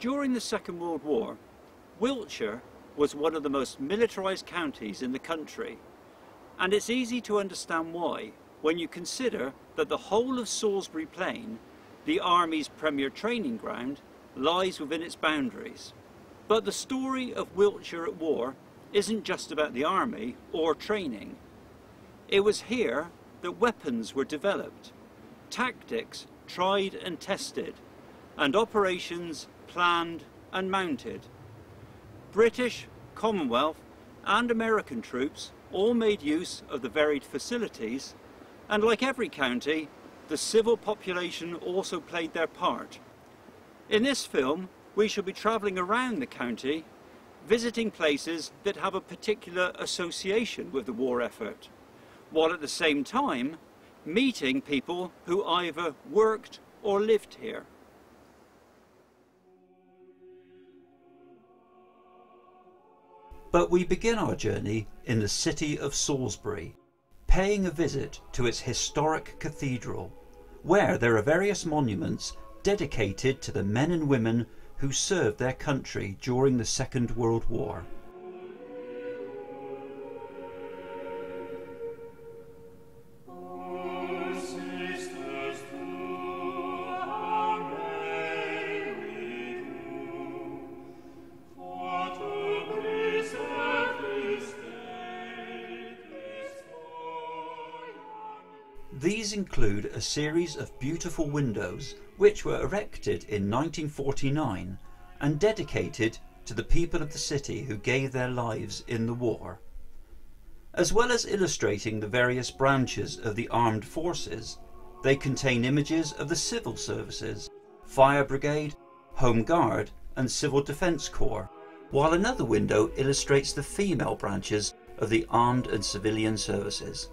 During the Second World War, Wiltshire was one of the most militarised counties in the country. And it's easy to understand why when you consider that the whole of Salisbury Plain, the Army's premier training ground, lies within its boundaries. But the story of Wiltshire at war isn't just about the Army or training. It was here that weapons were developed, tactics tried and tested, and operations planned and mounted. British, Commonwealth and American troops all made use of the varied facilities and like every county, the civil population also played their part. In this film, we shall be travelling around the county, visiting places that have a particular association with the war effort, while at the same time meeting people who either worked or lived here. But we begin our journey in the city of Salisbury, paying a visit to its historic cathedral, where there are various monuments dedicated to the men and women who served their country during the Second World War. These include a series of beautiful windows which were erected in 1949 and dedicated to the people of the city who gave their lives in the war. As well as illustrating the various branches of the armed forces, they contain images of the civil services, fire brigade, home guard and civil defence corps, while another window illustrates the female branches of the armed and civilian services.